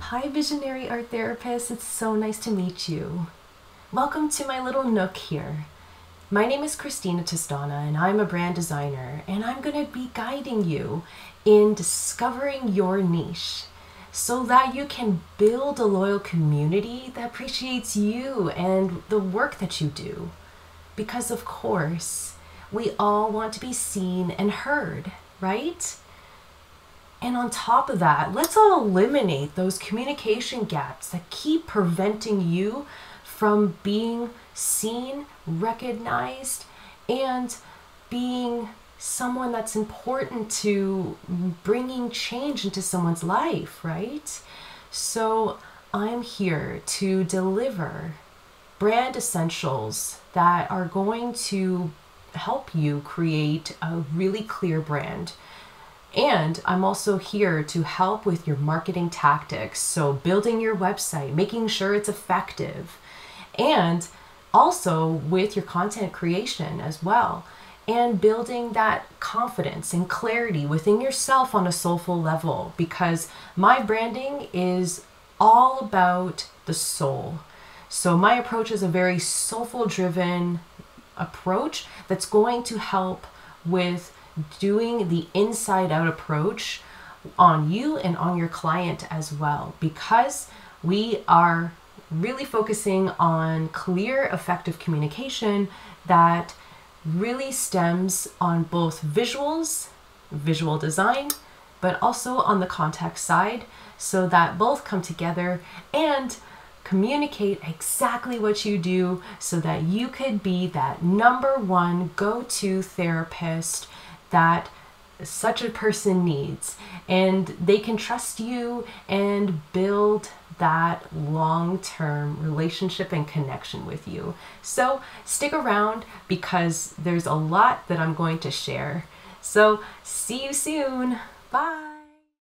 Hi, visionary art therapist. It's so nice to meet you. Welcome to my little nook here. My name is Christina Testana, and I'm a brand designer, and I'm going to be guiding you in discovering your niche so that you can build a loyal community that appreciates you and the work that you do. Because, of course, we all want to be seen and heard, right? And on top of that, let's all eliminate those communication gaps that keep preventing you from being seen, recognized, and being someone that's important to bringing change into someone's life, right? So I'm here to deliver brand essentials that are going to help you create a really clear brand. And I'm also here to help with your marketing tactics. So, building your website, making sure it's effective, and also with your content creation as well and building that confidence and clarity within yourself on a soulful level because my branding is all about the soul. So, my approach is a very soulful driven approach that's going to help with doing the inside out approach on you and on your client as well because we are really focusing on clear, effective communication that really stems on both visuals, visual design, but also on the context side so that both come together and communicate exactly what you do so that you could be that number one go to therapist that such a person needs and they can trust you and build that long term relationship and connection with you. So stick around because there's a lot that I'm going to share. So see you soon. Bye.